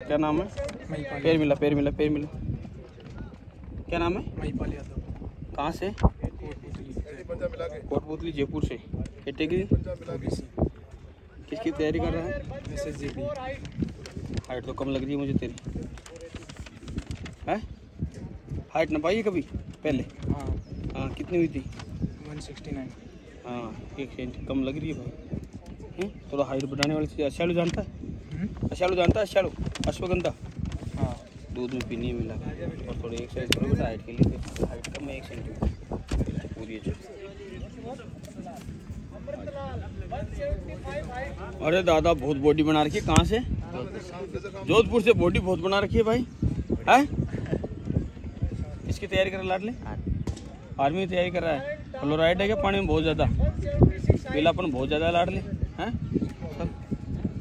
क्या नाम है? पैर मिला पैर मिला पैर मिला। क्या नाम है? महिपाल यादव। कहाँ से? कोटपुतली जयपुर से। कैटेगरी किसकी तैयारी कर रहा है? हाइट तो कम लग रही है मुझे तेरी। है? हाइट ना पाई है कभी? पहले? हाँ। हाँ कितनी हुई थी? 169 हाँ एक सेंट कम लग रही है भाई। हम्म, थोड़ा हाइट बढ़ाने वाली चीज़। अशालू जानता है? अशालू जानता है? अशालू। अश्वगंधा। हाँ। दूध में पीनी है मिला और थोड़ी एक्सरसाइज करो बेटा हाइट के लिए हाइट कम है एक सेंटीमीटर पूरी है। अरे दादा बहुत बॉडी बना रखी है। कहाँ से? जोधपुर से बॉडी बहुत बना रखी है भाई। है? इसकी तैयारी कर है लाडले आर्मी की तैयारी कर रहा है। फ्लोराइड है क्या? पानी में बहुत ज़्यादा। पीलापन बहुत ज़्यादा है लाडले हैं?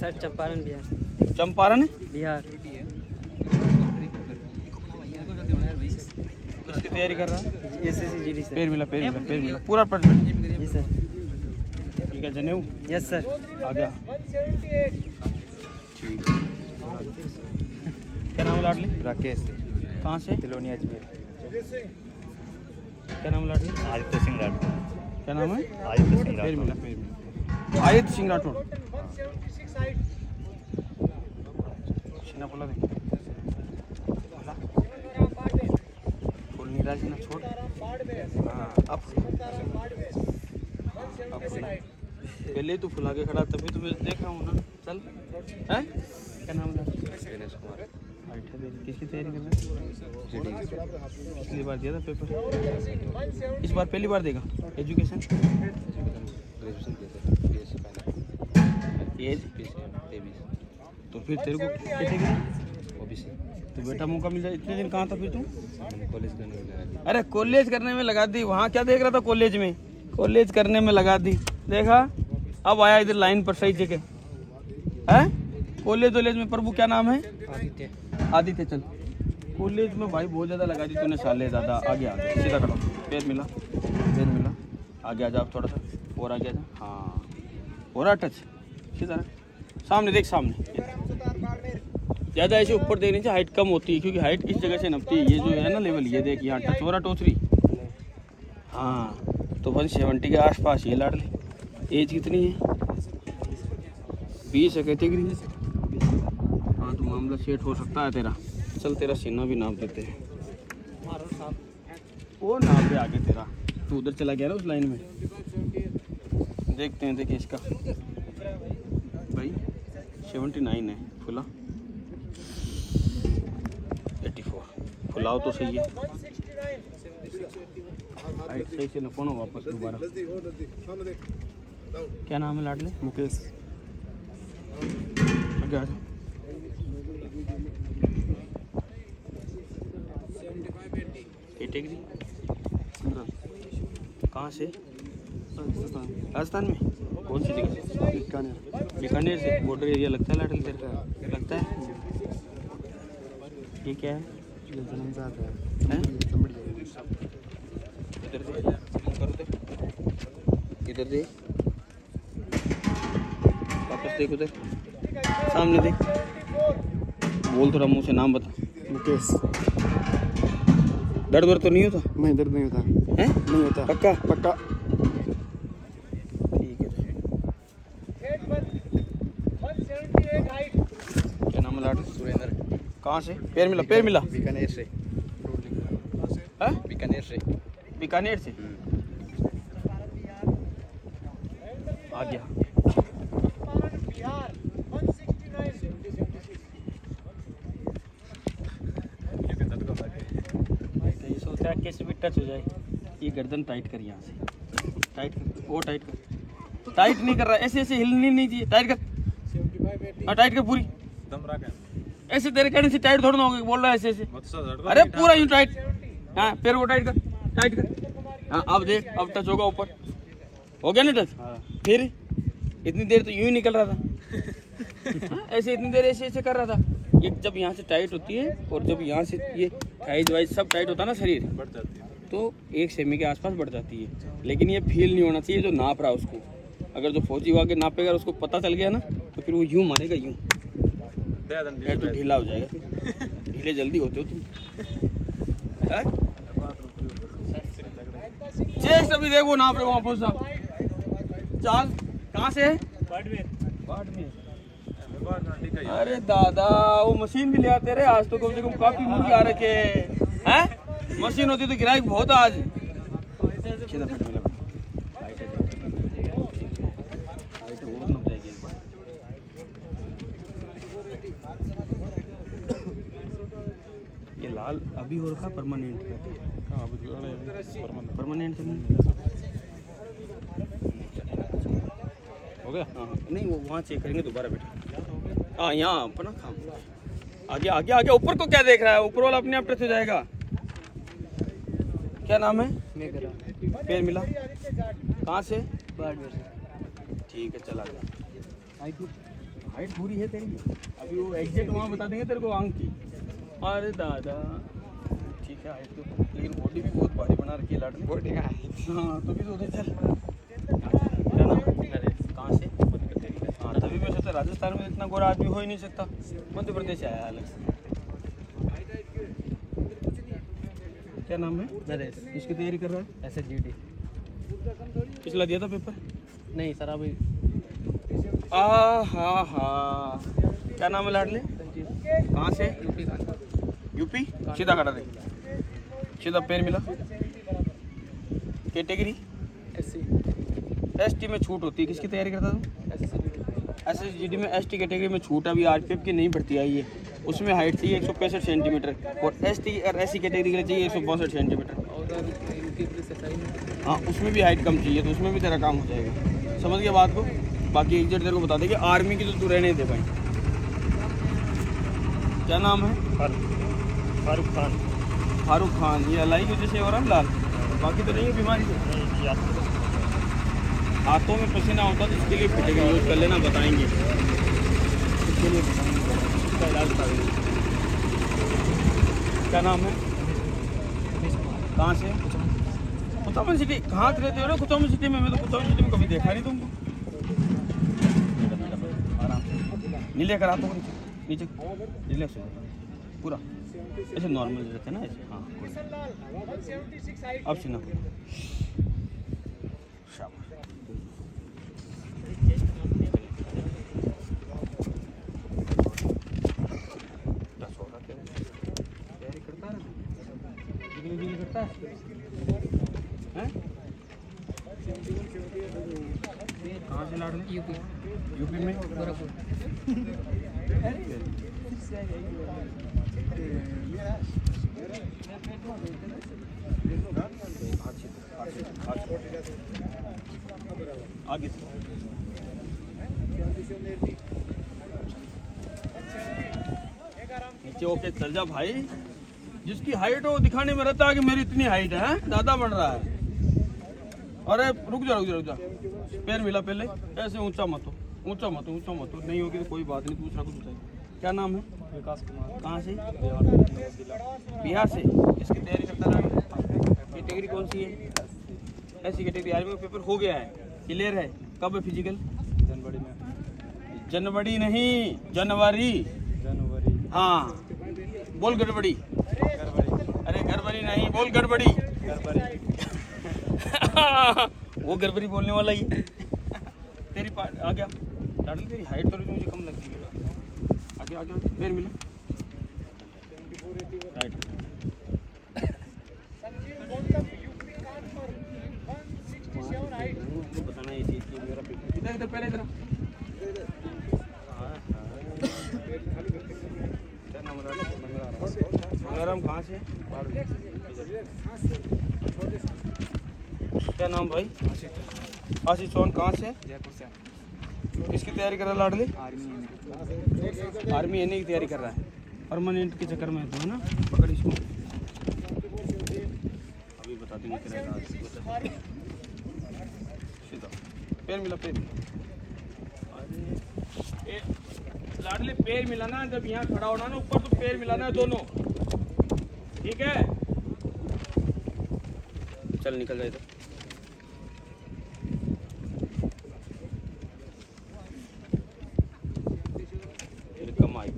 सर चंपारण बिहार। चंपारण? है बिहार। किसकी तैयारी कर रहा है? S S G D sir. पैर मिला पैर मिला पैर मिला। पूरा जी सर। ठीक है जनेऊ? Yes sir. आ गया। क्या नाम लाडली? राकेश। कहाँ से? तिलोनी अजमेर। क्या नाम लाडली? आदित्य सिंह राठौर। क्या नाम है? आदित्य सिंह पैर मिला पैर मिला। आदित्य सिंह राठौड़ राज़ी ना छोड़। हाँ अब अब पहले तू फुला के खड़ा तभी तो मैं देख रहा हूँ ना। चल। हैं? क्या नाम है? कुमार। किसकी तैयारी कर रहा है? पिछली बार दिया था पेपर इस बार पहली बार देगा। एजुकेशन ग्रेजुएशन एज तेईस तो फिर तेरे को कैटेगरी ओबीसी तो बेटा मौका मिल जाए इतने दिन कहाँ था फिर तू? कॉलेज करने में लगा अरे कॉलेज करने में लगा दी वहाँ क्या देख रहा था कॉलेज में? कॉलेज करने में लगा दी। देखा? अब आया इधर लाइन पर सही जगह। है? कॉलेज वॉलेज में प्रभु क्या नाम है? आदित्य। आदित्य चल। कॉलेज में भाई बहुत ज़्यादा लगा दी तूने साले ज़्यादा। आगे आ गया सीधा खड़ा पैर मिला पैर मिला। आगे आ जा आप थोड़ा सा और आगे आ जा। हाँ। हो रहा टच सीधा रख। सामने देख, सामने। ज़्यादा ऐसे ऊपर देखने से हाइट कम होती है, क्योंकि हाइट इस जगह से नपती है? ये जो है ना लेवल ये देख, यहाँ टच हो रहा टोचरी हाँ तो वन सेवेंटी के आसपास ये लाड ले एज कितनी है? बीस है कैटेगरी हाँ तो मामला सेट हो सकता है तेरा। चल, तेरा सीना भी नाप देते हैं। वो नाप पे आगे तेरा। तू उधर चला गया ना उस लाइन में? देखते हैं देखिए इसका। भाई सेवेंटी नाइन है, फुला। एटी फोर फुलाओ तो सही है। सही से नको वापस दोबारा? क्या नाम है लाडले? मुकेश। कहाँ से? राजस्थान में? कौन सी जगह? बीकानेर बीकानेर से। बॉर्डर एरिया लगता है लाडल तेरे का लगता है? ये क्या है? ये जन्मजात है। इधर दे करो दे इधर दे वापस देख उधर। सामने देख। बोल थोड़ा मुँह से नाम बता। मुकेश। दर्द वर्द तो नहीं होता? नहीं दर्द नहीं होता। है? नहीं होता। पक्का? पक्का ठीक है क्या नाम है लाड सुरेंद्र कहाँ से? पैर मिला पैर मिला। बीकानेर से। बीकानेर से। बीकानेर से? आ गया। तो है कैसे भी टच हो जाए। ये गर्दन टाइट कर यहाँ से। टाइट कर वो टाइट कर। टाइट नहीं कर रहा ऐसे ऐसे हिलनी नहीं चाहिए। टाइट कर। हाँ टाइट कर पूरी। ऐसे तेरे कहने से टाइट थोड़ा ना होगा बोल रहा है ऐसे ऐसे। अरे पूरा यूँ टाइट। हाँ पैर को टाइट कर टाइट कर। हाँ अब देख अब टच होगा ऊपर। हो गया ना टच फिर? इतनी देर तो यूँ ही निकल रहा था। हाँ, ऐसे इतनी देर ऐसे ऐसे कर रहा था। ये जब यहाँ से टाइट होती है और जब यहाँ से ये थाइज वाइज सब टाइट होता है ना शरीर बढ़ जाती है। तो एक सेमी के आसपास बढ़ जाती है। लेकिन ये फील नहीं होना चाहिए जो नाप रहा उसको। अगर जो फौजी वाके नापेगा उसको पता चल गया ना तो फिर वो यूँ मारेगा यूँ। ये तो ढीला हो जाएगा। ढीले जल्दी होते हो तुम। हैं? चेस्ट अभी देखो नाप रहे वहाँ पहुँचा चाल कहाँ से? है अरे दादा वो मशीन भी ले आते रहे आज तो कम से कम काफ़ी मुर्गी आ रखे हैं? मशीन होती तो गिराई बहुत आज सीधा फिट मिला। हाइट है। हाइट और नप जाएगी एक बार। ये लाल अभी हो रखा परमानेंट परमानेंट से हो गया? हाँ हाँ। नहीं वो वहाँ चेक करेंगे दोबारा बेटा हाँ यहाँ। अपना काम। आगे आगे आगे ऊपर को क्या देख रहा है? ऊपर वाला अपने आप टच हो जाएगा। क्या नाम है? पैर मिला। कहाँ से? से। ठीक है चला गया। हाइट पूरी है तेरी। अभी वो एग्जैक्ट वहाँ बता देंगे तेरे को आँख की। अरे दादा। हाइट तो लेकिन बॉडी भी बहुत भारी बना रखी है लाडली। बॉडी का हाँ। तो भी चल। कहाँ से हाँ तभी मैं सोचा राजस्थान में इतना गोरा आदमी हो ही नहीं सकता। मध्य प्रदेश आया अलग से। क्या नाम है? नरेश। इसकी तैयारी कर रहा है? एस एच जी डी पिछला दिया था पेपर नहीं सर अभी। आ हा हा। क्या नाम है लाडले? कहाँ से? यूपी। यूपी? सीधा खड़ा दे। सीधा पैर मिला। Category? S C S T में छूट होती है। किसकी तैयारी करता तू? एस एस जी डी में एस टी कैटेगरी में छूट अभी आर पी एफ़ की नहीं भर्ती आई है। उसमें हाइट चाहिए एक सौ पैंसठ सेंटीमीटर और एस टी और एस सी कैटेगरी के लिए चाहिए एक सौ बासठ सेंटीमीटर। हाँ। उसमें भी हाइट कम चाहिए तो उसमें भी तेरा काम हो जाएगा। समझ गया बात को? बाकी एक तेरे को बता कि आर्मी की तो तू रहने दे भाई। क्या नाम है? फारूक खान। फारूक खान, ये अलाई की वजह से है लाल बाकी तो नहीं है, बीमारी से हाथों में पसीना होता तो इसके लिए फिटेगा यूज़ कर लेना बताएँगे। इसके लिए इसका इलाज बता क्या नाम है? कहाँ से? कुतुब सिटी। कहाँ से रहते हो ना कुतुब सिटी में? मैं तो कुतुब सिटी में कभी देखा नहीं तुमको। नीले कर हूँ नीचे। हो पूरा। ऐसे नॉर्मल रहते हैं ना ऐसे हाँ करता हैं? कहाँ से लाड़ यूपी। यूपी में? गोरखपुर। नीचे ओके चल जा भाई। जिसकी हाइट हो दिखाने में रहता है कि मेरी इतनी हाइट है ज़्यादा बढ़ रहा है। अरे, रुक जा रुक जा रुक जा। पैर मिला पहले। ऐसे ऊँचा मत हो, ऊँचा मत हो, ऊँचा मत हो। नहीं होगी तो कोई बात नहीं, दूसरा कुछ क्या नाम है? विकास कुमार। कहाँ से? बिहार से? किसकी तैयारी करता रहा कैटेगरी कौन सी है? ऐसी कैटेगरी। आर्मी का पेपर हो गया है। क्लियर है? कब है फ़िज़िकल? जनवरी में। जनवरी नहीं जनवरी। जनवरी। हाँ। बोल गड़बड़ी। अरे गड़बड़ी नहीं बोल गड़बड़ी। गड़बड़ी वो गड़बड़ी बोलने वाला ही तेरी पार्ट आ गया। तेरी हाइट थोड़ी सी मुझे कम लगती है। आगे आगे पैर मिला। राइट बताना ये चीज़ की मेरा इधर इधर पहले इधर क्या नाम मंगराम कहाँ से? क्या नाम भाई? आशीष चौहान कहाँ से? जयपुर से। किसकी तैयारी कर रहा है लाडली? आर्मी आर्मी एन की तैयारी कर रहा है। परमानेंट के चक्कर में है तो है ना? पकड़ इसको। अभी बता देंगे सीधा। पैर मिला पैर लाडली पैर मिलाना जब यहाँ खड़ा होना ना ऊपर तो पैर मिलाना है दोनों। ठीक है? चल निकल जाए तो तेरी कम हाइट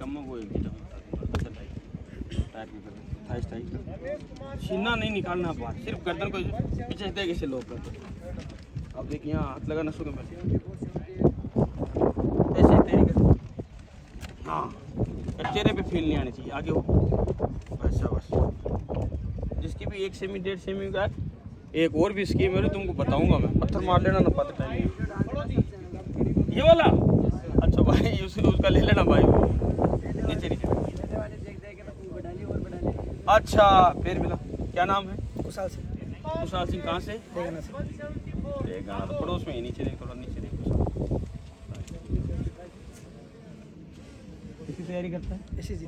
कम है वो एक जगह बता दूँगा अच्छा टाइट टाइट भी थाइस सीना नहीं निकालना बाहर सिर्फ़ गर्दन को पीछे से लोग अब देखिए यहाँ हाथ लगाना शुरू कर हाँ चेहरे पे फील नहीं आनी चाहिए आगे हो। बस बस। जिसकी भी एक सेमी डेढ़ सेमी का एक और भी स्कीम है तुमको बताऊँगा मैं। पत्थर मार लेना ना पता टाइम ये वाला? अच्छा भाई उस, उसका ले लेना भाई नीचे नीचे अच्छा फिर मिला। क्या नाम है? कुशाल सिंह। कुशाल सिंह कहाँ से? तो पड़ोस में ही नीचे देख थोड़ा नीचे देख। तैयारी करता है? ऐसी जी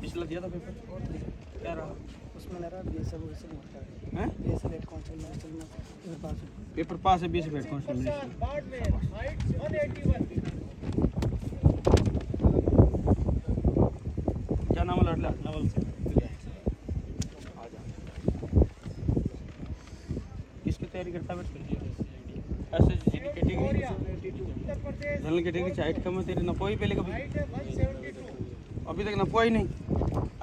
पिछला दिया था पेपर क्या रहा? उसमें है। हैं? पास पेपर पास है बीस मिनट कॉन्स्टेबल क्या नाम है लाडला नवल से आ जा किसकी तैयारी करता है बेटा ऐसे जी कैटेगरी जनरल कैटेगरी से हाइट कम है तेरी नपोई पहले कभी? अभी तक नपोई नहीं।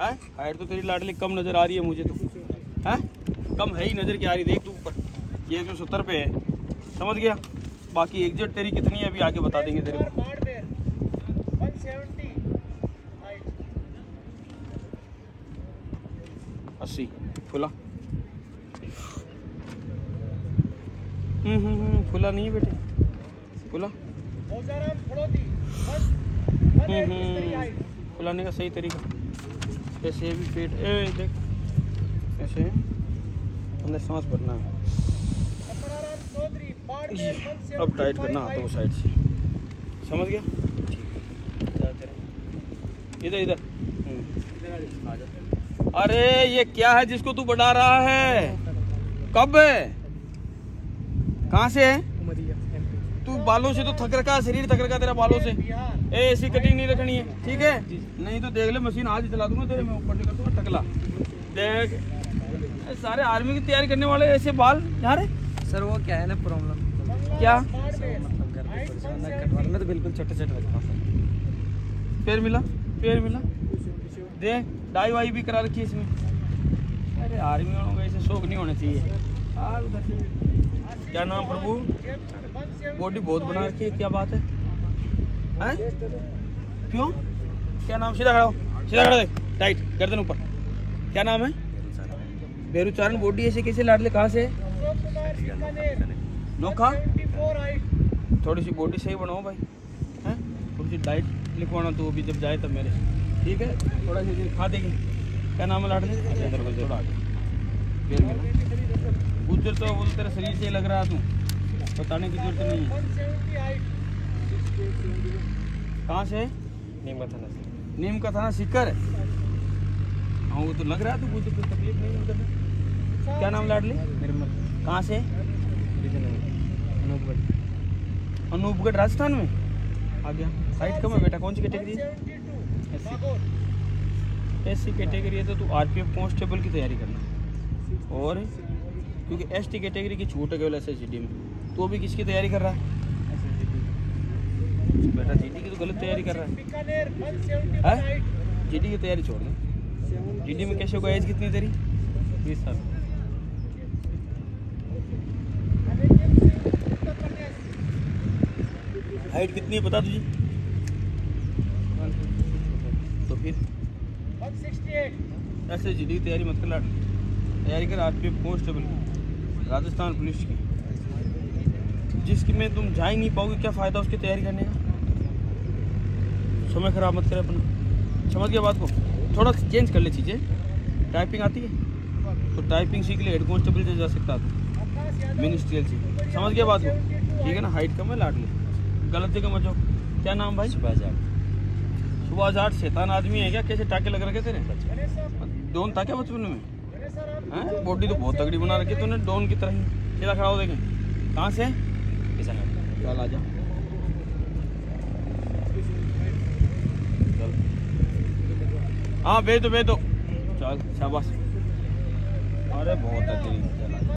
है? हाइट तो तेरी लाडली कम नज़र आ रही है मुझे तो। है? कम है ही नज़र की आ रही देख तू ऊपर। ये जो सत्तर पे है समझ गया? बाकी एग्जेट तेरी कितनी है अभी आगे बता देंगे तेरे को। अस्सी। फुला हम्म हम्म हम्म फुला नहीं है बेटे। खुला। फुलाने का सही तरीका। ऐसे भी पेट ए, देख। ऐसे। अंदर सांस भरना है। अब टाइट करना हाथों को साइड से। समझ गया? इधर इधर। अरे, ये क्या है जिसको तू बढ़ा रहा है? कब है? कहाँ से है? तू बालों से तो थक रखा शरीर थक रखा तेरा बालों से। ए ऐसी कटिंग नहीं रखनी है ठीक है? नहीं तो देख ले मशीन आज चला दूँगा तेरे मैं ऊपर से कर दूँगा टकला। देख सारे आर्मी की तैयारी करने वाले ऐसे बाल यहाँ सर वो क्या है ना प्रॉब्लम क्या? मतलब तो बिल्कुल छोटे छोटे सर पेड़ मिला पेड़ मिला। देख डाई वाई भी करा रखी है इसमें। अरे आर्मी वालों का ऐसे शौक नहीं होना चाहिए। क्या नाम प्रभु? बॉडी बहुत बना रखी है क्या बात है? हैं? क्यों? क्या नाम? सीधा खड़ा हो सीधा खड़ा देख टाइट गर्दन ऊपर। क्या नाम है? बेरुचारण बॉडी ऐसे कैसे लाडले कहाँ से? नोखा? थोड़ी सी बॉडी सही बनाओ भाई। हैं? थोड़ी सी डाइट लिखवाना तो अभी जब जाए तब मेरे। ठीक है? थोड़ा सी खा देगी। क्या नाम है लाडले? थोड़ा आगे गुजर तो वो तेरा शरीर से लग रहा तू। बताने की ज़रूरत नहीं है। कहाँ से? नीम का थाना से नीम का थाना सिक्कर हाँ वो तो लग रहा तो मुझे कोई तकलीफ़ नहीं उधर क्या नाम लाडली? निर्मल। कहाँ से? अनूपगढ़ अनूपगढ़ राजस्थान में? आ गया। साइड कम है बेटा? कौन सी कैटेगरी है? एस सी कैटेगरी है तो तू आर पी एफ़ कॉन्स्टेबल की तैयारी करना। और? क्योंकि एस टी कैटेगरी की छूट है केवल एस एस जी डी में। तो अभी किसकी तैयारी कर रहा है? बेटा जी डी की तो गलत तैयारी कर रहा है। है? जी डी की तैयारी छोड़ दे। जी डी में कैसे होगा एज कितनी है तेरी? बीस साल। हाइट कितनी है बता तुझे? तो फिर? ऐसे जी डी की तैयारी मत कर लाड। तैयारी कर आर पी एफ़ कॉन्स्टेबल की राजस्थान पुलिस की। जिसकी में तुम जा ही नहीं पाओगे क्या फ़ायदा उसकी तैयारी करने का? समय खराब मत करें अपना। समझ गया बात को? थोड़ा चेंज कर ले चीज़ें। टाइपिंग आती है? तो टाइपिंग सीख ले हेड कॉन्स्टेबल से जा सकता तू मिनिस्ट्रियल से। समझ गया बात को? ठीक है ना? हाइट कम है लाट ले गलत जगह मत जाओ। क्या नाम भाई? सुबह जाट सुबह जाट शैतान आदमी है क्या? कैसे टाके लग रखे तेरे? डोन था क्या बचपन में। हैं? बॉडी तो बहुत तगड़ी बना रखी तूने डोन की तरह सीधा खड़ा हो देखें। कहाँ से? किसान चल आ जा हाँ भेज दो भेज दो। चल शाबाश। अरे बहुत अच्छी चल